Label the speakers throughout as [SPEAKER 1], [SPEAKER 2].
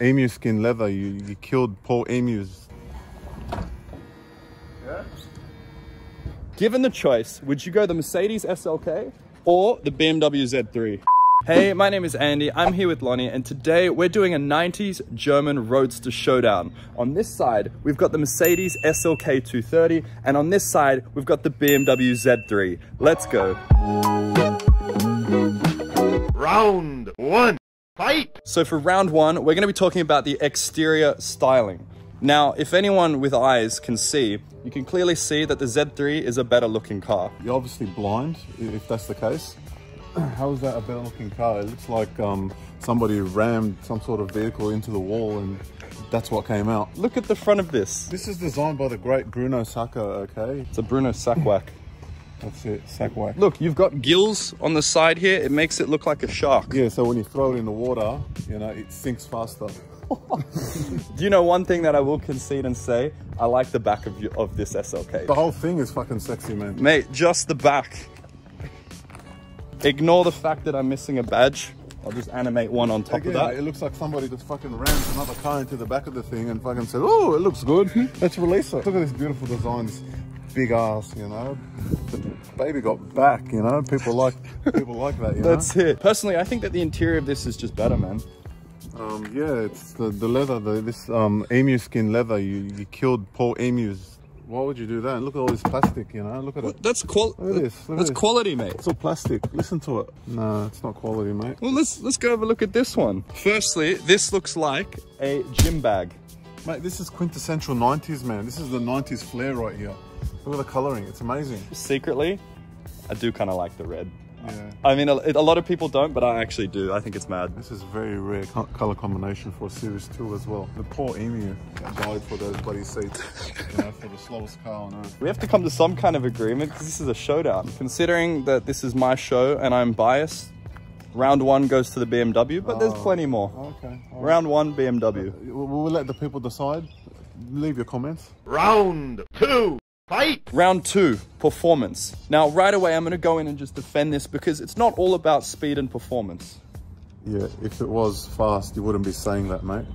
[SPEAKER 1] Emu skin leather. You, you killed poor emus.
[SPEAKER 2] Given the choice, would you go the Mercedes SLK or the BMW Z3? Hey, my name is Andy. I'm here with Lony, and today we're doing a 90s German Roadster showdown. On this side, we've got the Mercedes SLK 230, and on this side, we've got the BMW Z3. Let's go.
[SPEAKER 3] Round one, fight!
[SPEAKER 2] So for round one, we're gonna be talking about the exterior styling. Now, if anyone with eyes can see, you can clearly see that the Z3 is a better looking car.
[SPEAKER 1] You're obviously blind, if that's the case. How is that a better looking car? It looks like um, somebody rammed some sort of vehicle into the wall and that's what came out.
[SPEAKER 2] Look at the front of this.
[SPEAKER 1] This is designed by the great Bruno Sacco, okay?
[SPEAKER 2] It's a Bruno Sackwak.
[SPEAKER 1] That's it, Sackwhack.
[SPEAKER 2] Look, you've got gills on the side here. It makes it look like a shark.
[SPEAKER 1] Yeah, so when you throw it in the water, you know, it sinks faster.
[SPEAKER 2] Do you know one thing that I will concede and say? I like the back of, you, of this SLK.
[SPEAKER 1] The whole thing is fucking sexy, man.
[SPEAKER 2] Mate, just the back. Ignore the fact that I'm missing a badge. I'll just animate one on top
[SPEAKER 1] Again,
[SPEAKER 2] of that.
[SPEAKER 1] it looks like somebody just fucking rammed another car into the back of the thing and fucking said, oh, it looks good. Hmm? Let's release it. Look at these beautiful design, this big ass, you know. The baby got back, you know. People like people like that, you know.
[SPEAKER 2] That's it. Personally, I think that the interior of this is just better, man.
[SPEAKER 1] Um, yeah, it's the, the leather, the, this um, emu skin leather. You, you killed poor emus. Why would you do that? Look at all this plastic, you know. Look at it.
[SPEAKER 2] That's qual.
[SPEAKER 1] Look at this, look
[SPEAKER 2] That's
[SPEAKER 1] this.
[SPEAKER 2] quality, mate.
[SPEAKER 1] It's all plastic. Listen to it. No, it's not quality, mate.
[SPEAKER 2] Well, let's let's go have a look at this one. Firstly, this looks like a gym bag.
[SPEAKER 1] Mate, this is quintessential 90s, man. This is the 90s flair right here. Look at the coloring. It's amazing.
[SPEAKER 2] Secretly, I do kind of like the red.
[SPEAKER 1] Yeah.
[SPEAKER 2] I mean, a, a lot of people don't, but I actually do. I think it's mad.
[SPEAKER 1] This is a very rare co- color combination for a Series 2 as well. The poor emu died for those bloody seats, you know, for the slowest car on earth.
[SPEAKER 2] We have to come to some kind of agreement because this is a showdown. Considering that this is my show and I'm biased, round one goes to the BMW, but there's
[SPEAKER 1] Oh.
[SPEAKER 2] plenty more.
[SPEAKER 1] Okay. all right.
[SPEAKER 2] Round one, BMW.
[SPEAKER 1] Uh, we'll, we'll let the people decide. Leave your comments.
[SPEAKER 3] Round two, fight!
[SPEAKER 2] Round two, performance. Now, right away, I'm going to go in and just defend this because it's not all about speed and performance.
[SPEAKER 1] Yeah, if it was fast, you wouldn't be saying that, mate.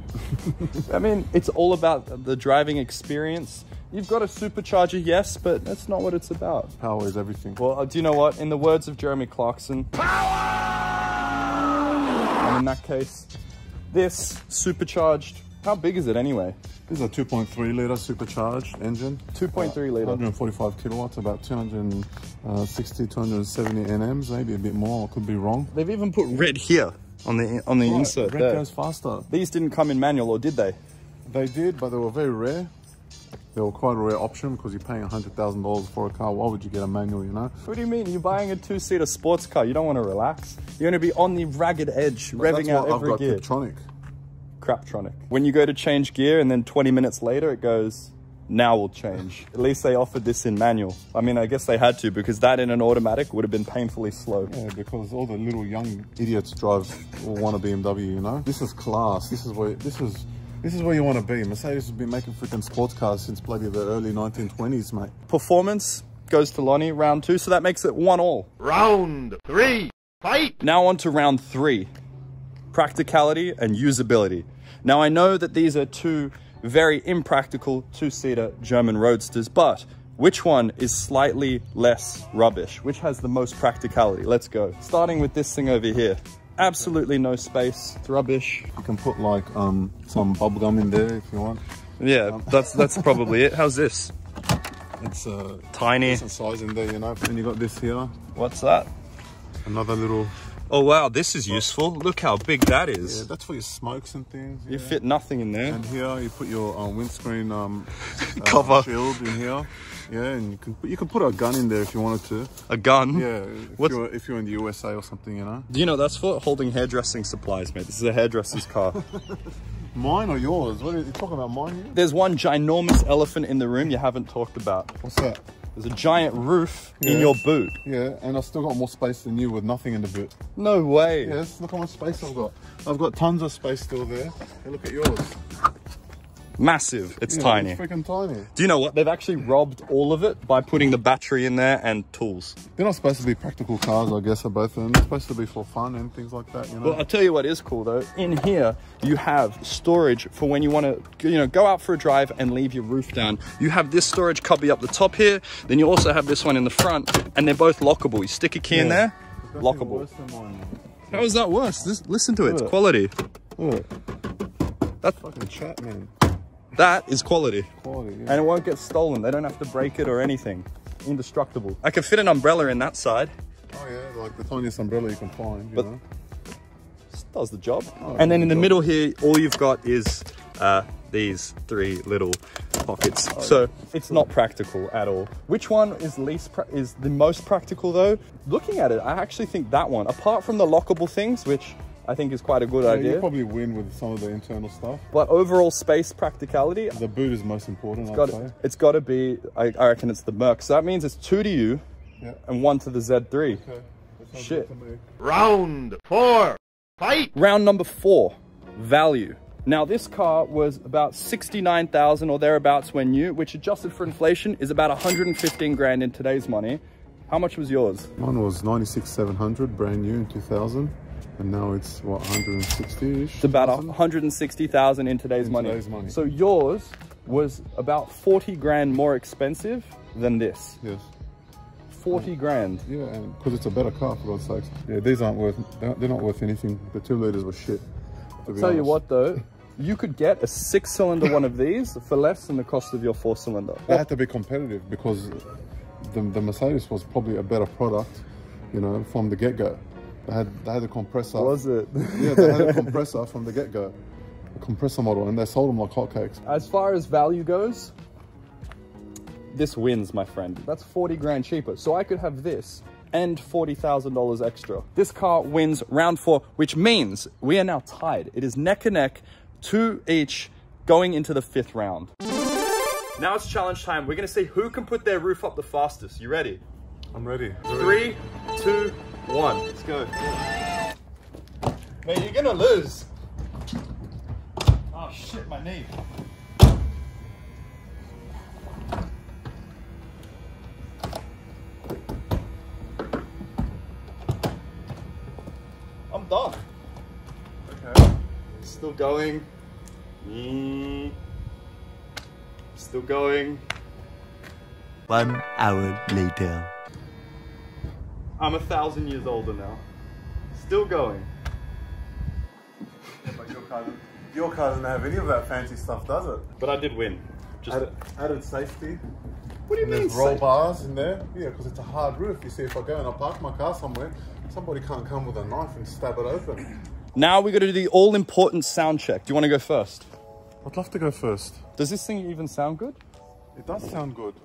[SPEAKER 2] I mean, it's all about the driving experience. You've got a supercharger, yes, but that's not what it's about.
[SPEAKER 1] Power is everything.
[SPEAKER 2] Well, uh, do you know what? In the words of Jeremy Clarkson, and in that case, this supercharged, how big is it anyway?
[SPEAKER 1] This is a 2.3 liter supercharged engine.
[SPEAKER 2] 2.3 uh, litre.
[SPEAKER 1] 145 kilowatts, about 260, 270 NMs, maybe a bit more. I could be wrong.
[SPEAKER 2] They've even put red here on the on the insert
[SPEAKER 1] Red
[SPEAKER 2] there.
[SPEAKER 1] goes faster.
[SPEAKER 2] These didn't come in manual, or did they?
[SPEAKER 1] They did, but they were very rare. They were quite a rare option because you're paying $100,000 for a car. Why would you get a manual, you know?
[SPEAKER 2] What do you mean? You're buying a two-seater sports car. You don't want to relax. You're going to be on the ragged edge,
[SPEAKER 1] But
[SPEAKER 2] revving
[SPEAKER 1] that's
[SPEAKER 2] out
[SPEAKER 1] why
[SPEAKER 2] every
[SPEAKER 1] I've got
[SPEAKER 2] gear.
[SPEAKER 1] Tiptronic.
[SPEAKER 2] Craptronic. When you go to change gear and then 20 minutes later it goes, now we'll change. At least they offered this in manual. I mean, I guess they had to because that in an automatic would have been painfully slow.
[SPEAKER 1] Yeah, because all the little young idiots drive or want a BMW, you know? This is class. This is where this is this is where you want to be. Mercedes has been making freaking sports cars since bloody the early 1920s, mate.
[SPEAKER 2] Performance goes to Lony, round two, so that makes it one all.
[SPEAKER 3] Round three, fight!
[SPEAKER 2] Now on to round three, practicality and usability. Now I know that these are two very impractical two-seater German roadsters, but which one is slightly less rubbish? Which has the most practicality? Let's go. Starting with this thing over here. Absolutely no space. It's rubbish.
[SPEAKER 1] You can put like um some bubble gum in there if you want.
[SPEAKER 2] Yeah, that's that's probably it. How's this?
[SPEAKER 1] It's uh
[SPEAKER 2] Tiny.
[SPEAKER 1] decent size in there, you know. And you got this here,
[SPEAKER 2] What's that?
[SPEAKER 1] another little.
[SPEAKER 2] Oh wow, this is useful. Look how big that is.
[SPEAKER 1] Yeah, that's for your smokes and things.
[SPEAKER 2] You
[SPEAKER 1] yeah.
[SPEAKER 2] fit nothing in there.
[SPEAKER 1] And here you put your uh, windscreen um, uh,
[SPEAKER 2] Cover.
[SPEAKER 1] shield in here. Yeah, and you can put, you can put a gun in there if you wanted to.
[SPEAKER 2] A gun.
[SPEAKER 1] Yeah, if
[SPEAKER 2] What's-
[SPEAKER 1] you're if you're in the USA or something, you know.
[SPEAKER 2] Do you know that's for holding hairdressing supplies, mate? This is a hairdresser's car.
[SPEAKER 1] Mine or yours? What are you talking about? Mine here?
[SPEAKER 2] There's one ginormous elephant in the room you haven't talked about.
[SPEAKER 1] What's that?
[SPEAKER 2] There's a giant roof in your boot.
[SPEAKER 1] Yeah, and I've still got more space than you with nothing in the boot.
[SPEAKER 2] No way.
[SPEAKER 1] Yes, look how much space I've got. I've got tons of space still there. Hey, look at yours.
[SPEAKER 2] Massive. It's
[SPEAKER 1] Yeah,
[SPEAKER 2] tiny.
[SPEAKER 1] It's freaking tiny.
[SPEAKER 2] Do you know what? They've actually robbed all of it by putting the battery in there and tools.
[SPEAKER 1] They're not supposed to be practical cars, I guess, are both of them. They're supposed to be for fun and things like that, you know?
[SPEAKER 2] Well, I'll tell you what is cool though. In here, you have storage for when you want to, you know, go out for a drive and leave your roof down. You have this storage cubby up the top here. Then you also have this one in the front, and they're both lockable. You stick a key in there, lockable.
[SPEAKER 1] worse than mine.
[SPEAKER 2] How is that worse? This, listen to it. It's quality.
[SPEAKER 1] Look,
[SPEAKER 2] That
[SPEAKER 1] fucking chat, man.
[SPEAKER 2] That is quality,
[SPEAKER 1] Quality, yeah.
[SPEAKER 2] and it won't get stolen. They don't have to break it or anything. Indestructible. I can fit an umbrella in that side.
[SPEAKER 1] Oh, yeah, like the tiniest umbrella you can find, you
[SPEAKER 2] But-
[SPEAKER 1] know?
[SPEAKER 2] does the job.
[SPEAKER 1] Oh,
[SPEAKER 2] and then in the
[SPEAKER 1] job.
[SPEAKER 2] middle here, all you've got is uh, these three little pockets.
[SPEAKER 1] Oh,
[SPEAKER 2] so it's not practical at all. Which one is least pra- is the most practical though? Looking at it, I actually think that one, apart from the lockable things, which I think is quite a good
[SPEAKER 1] Yeah,
[SPEAKER 2] idea.
[SPEAKER 1] you probably win with some of the internal stuff.
[SPEAKER 2] but overall space practicality,
[SPEAKER 1] The boot is most important, I'd
[SPEAKER 2] got
[SPEAKER 1] say.
[SPEAKER 2] it's got to be. I, I reckon it's the Merc. So that means it's two to you
[SPEAKER 1] Yeah.
[SPEAKER 2] and one to the Z3.
[SPEAKER 1] Okay. that
[SPEAKER 2] Shit.
[SPEAKER 1] good to me.
[SPEAKER 3] Round four. Fight.
[SPEAKER 2] Round number four, value. Now this car was about 69,000 or thereabouts when new, which adjusted for inflation is about 115 grand in today's money. How much was yours?
[SPEAKER 1] Mine was 96,700, brand new in 2000. And now it's, what, 160-ish?
[SPEAKER 2] It's about 160,000 in today's
[SPEAKER 1] In
[SPEAKER 2] money.
[SPEAKER 1] today's money.
[SPEAKER 2] So yours was about 40 grand more expensive than this.
[SPEAKER 1] Yes.
[SPEAKER 2] 40 grand.
[SPEAKER 1] Yeah, because it's a better car, for God's sakes. Yeah, these aren't worth, they're not worth anything. The two litres were shit. be
[SPEAKER 2] Tell you what though, you could get a six cylinder one of these for less than the cost of your four cylinder.
[SPEAKER 1] They had to be competitive because the, the Mercedes was probably a better product, you know, from the get-go. They had, they had a compressor.
[SPEAKER 2] Was it?
[SPEAKER 1] Yeah, they had a compressor from the get-go. A compressor model, and they sold them like hotcakes.
[SPEAKER 2] As far as value goes, this wins, my friend. That's 40 grand cheaper. So I could have this and $40,000 extra. This car wins round four, which means we are now tied. It is neck and neck, two each, going into the fifth round. Now it's challenge time. We're gonna see who can put their roof up the fastest. You ready?
[SPEAKER 1] I'm ready.
[SPEAKER 2] Three, two, one. Let's go. Mate, you're gonna lose. Oh shit, my knee. I'm done.
[SPEAKER 1] Okay.
[SPEAKER 2] Still going. Mm. Still going.
[SPEAKER 4] One hour later.
[SPEAKER 2] I'm a thousand years older now. Still going.
[SPEAKER 1] But your car, your car doesn't have any of that fancy stuff, does it?
[SPEAKER 2] But I did win. Just
[SPEAKER 1] Added, added safety.
[SPEAKER 2] what do you
[SPEAKER 1] And
[SPEAKER 2] mean?
[SPEAKER 1] there's roll
[SPEAKER 2] safe?
[SPEAKER 1] bars in there. Yeah, because it's a hard roof. You see, if I go and I park my car somewhere, somebody can't come with a knife and stab it open.
[SPEAKER 2] Now we got to do the all important sound check. Do you want to go first?
[SPEAKER 1] I'd love to go first.
[SPEAKER 2] Does this thing even sound good?
[SPEAKER 1] It does sound good.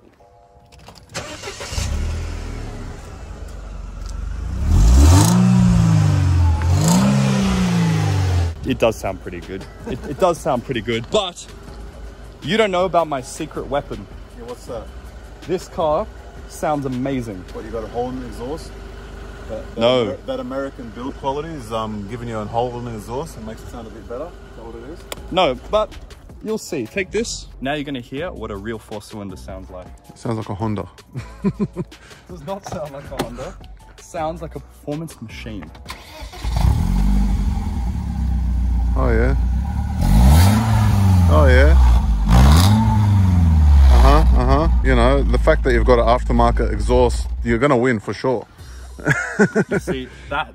[SPEAKER 2] It does sound pretty good. It, it does sound pretty good, but you don't know about my secret weapon.
[SPEAKER 1] Yeah, what's that?
[SPEAKER 2] This car sounds amazing.
[SPEAKER 1] What, you got a hole in the exhaust? That, that
[SPEAKER 2] No.
[SPEAKER 1] Amer- that American build quality is um, giving you a hole in the exhaust and makes it sound a bit better. Is that what it is?
[SPEAKER 2] No, but you'll see. Take this. Now you're going to hear what a real four cylinder sounds like.
[SPEAKER 1] It sounds like a Honda.
[SPEAKER 2] Does not sound like a Honda. Sounds like a performance machine.
[SPEAKER 1] Oh yeah. Oh yeah. Uh huh. Uh huh. You know the fact that you've got an aftermarket exhaust, you're gonna win for sure.
[SPEAKER 2] You see that?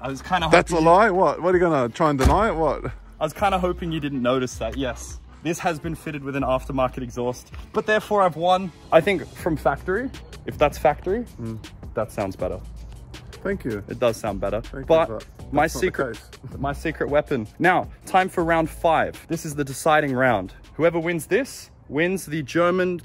[SPEAKER 2] I, was kind of.
[SPEAKER 1] That's a lie. What? What are you gonna try and deny it? What?
[SPEAKER 2] I was kind of hoping you didn't notice that. Yes, this has been fitted with an aftermarket exhaust, but therefore I've won. I think from factory. If that's factory, that sounds better.
[SPEAKER 1] Thank you.
[SPEAKER 2] It does sound better.
[SPEAKER 1] Thank
[SPEAKER 2] but my
[SPEAKER 1] that's not the
[SPEAKER 2] secret, my secret weapon. Now, time for round five. This is the deciding round. Whoever wins this wins the German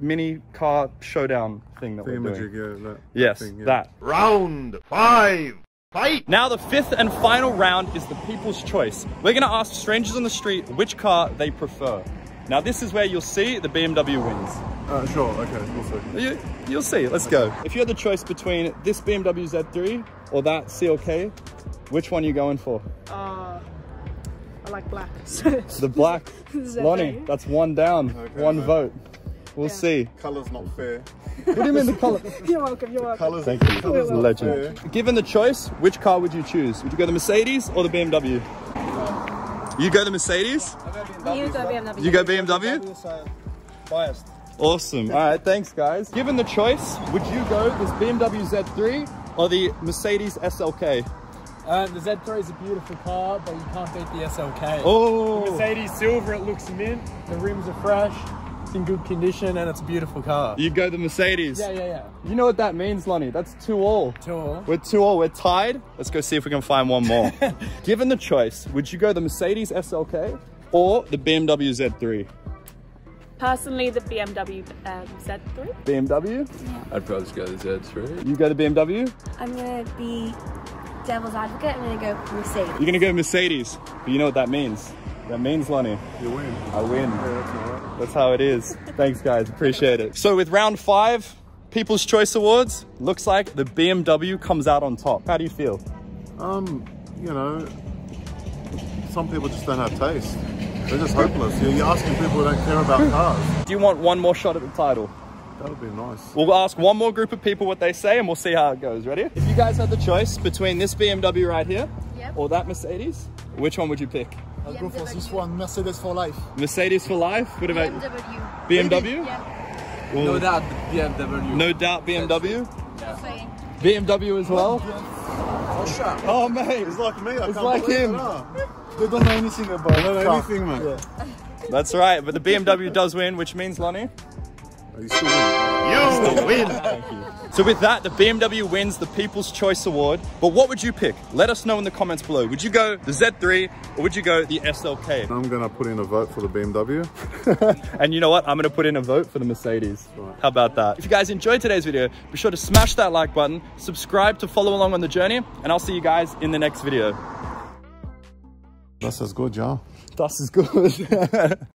[SPEAKER 2] mini car showdown thing that
[SPEAKER 1] The
[SPEAKER 2] we're
[SPEAKER 1] imaging,
[SPEAKER 2] doing.
[SPEAKER 1] yeah. That,
[SPEAKER 2] Yes,
[SPEAKER 1] thing, yeah.
[SPEAKER 2] that.
[SPEAKER 3] Round five. Fight.
[SPEAKER 2] Now the fifth and final round is the people's choice. We're gonna ask strangers on the street which car they prefer. Now this is where you'll see the BMW wins.
[SPEAKER 1] Uh, sure. Okay. We'll see.
[SPEAKER 2] You, you'll see, let's go. If you had the choice between this BMW Z3 or that CLK, which one are you going for?
[SPEAKER 5] Uh, I like black.
[SPEAKER 2] The black.
[SPEAKER 5] Z3.
[SPEAKER 2] Lony, that's one down,
[SPEAKER 1] Okay,
[SPEAKER 2] one
[SPEAKER 1] mate.
[SPEAKER 2] vote. We'll
[SPEAKER 5] Yeah.
[SPEAKER 2] see.
[SPEAKER 1] Colour's not fair.
[SPEAKER 2] What do you mean the color?
[SPEAKER 5] you're welcome. You're welcome.
[SPEAKER 1] Colour's,
[SPEAKER 2] Thank you.
[SPEAKER 1] colour's not
[SPEAKER 2] Legend.
[SPEAKER 1] fair.
[SPEAKER 2] Given the choice, which car would you choose? Would you go the Mercedes or the BMW? You go the Mercedes?
[SPEAKER 5] You go BMW.
[SPEAKER 2] You go BMW?
[SPEAKER 6] Biased.
[SPEAKER 2] Awesome. All right, thanks guys. Given the choice, would you go this BMW Z3 or the Mercedes SLK?
[SPEAKER 6] Uh, the Z3 is a beautiful car, but you can't beat the SLK.
[SPEAKER 2] Oh,
[SPEAKER 6] Mercedes silver, it looks mint. The rims are fresh. It's in good condition, and it's a beautiful car.
[SPEAKER 2] you go the Mercedes.
[SPEAKER 6] Yeah, yeah, yeah.
[SPEAKER 2] You know what that means, Lony? That's two all.
[SPEAKER 6] Tour.
[SPEAKER 2] We're two all. We're tied. Let's go see if we can find one more. Given the choice, would you go the Mercedes SLK or the BMW Z3?
[SPEAKER 5] Personally, the BMW um, Z3.
[SPEAKER 2] BMW? Yeah.
[SPEAKER 7] I'd probably just go the Z3.
[SPEAKER 2] You go the BMW?
[SPEAKER 8] I'm gonna be devil's advocate. I'm gonna go Mercedes.
[SPEAKER 2] You're gonna go Mercedes. But you know what that means? That means, Lony,
[SPEAKER 1] You win.
[SPEAKER 2] I win.
[SPEAKER 1] Yeah, that's all right.
[SPEAKER 2] That's how it is. Thanks, guys. Appreciate it. So with round five, People's Choice Awards, looks like the BMW comes out on top. How do you feel?
[SPEAKER 1] Um, you know, some people just don't have taste. They're just hopeless. You're, you're asking people who don't care about cars.
[SPEAKER 2] Do you want one more shot at the title?
[SPEAKER 1] That would be nice.
[SPEAKER 2] We'll ask one more group of people what they say and we'll see how it goes. Ready? If you guys had the choice between this BMW right here
[SPEAKER 8] Yep.
[SPEAKER 2] or that Mercedes, which one would you pick?
[SPEAKER 6] I'll go for this one, Mercedes for life.
[SPEAKER 2] Mercedes for life? What about
[SPEAKER 8] BMW.
[SPEAKER 2] BMW?
[SPEAKER 8] Yeah.
[SPEAKER 2] Well,
[SPEAKER 7] No doubt BMW.
[SPEAKER 2] no doubt BMW?
[SPEAKER 8] Saying.
[SPEAKER 2] BMW as well? Oh, oh, mate.
[SPEAKER 1] It's like me. I
[SPEAKER 2] It's
[SPEAKER 1] can't
[SPEAKER 2] like him.
[SPEAKER 1] It, huh?
[SPEAKER 6] They don't know anything about
[SPEAKER 1] I don't know anything, mate.
[SPEAKER 2] That's right, but the BMW does win, which means, Lony,
[SPEAKER 1] You still win.
[SPEAKER 3] You win.
[SPEAKER 2] So with that, the BMW wins the People's Choice Award. But what would you pick? Let us know in the comments below. Would you go the Z3 or would you go the SLK?
[SPEAKER 1] I'm gonna put in a vote for the BMW.
[SPEAKER 2] And you know what? I'm gonna put in a vote for the Mercedes. How about that? If you guys enjoyed today's video, be sure to smash that like button, subscribe to follow along on the journey, and I'll see you guys in the next video.
[SPEAKER 1] That's as good, yeah.
[SPEAKER 2] Das is good.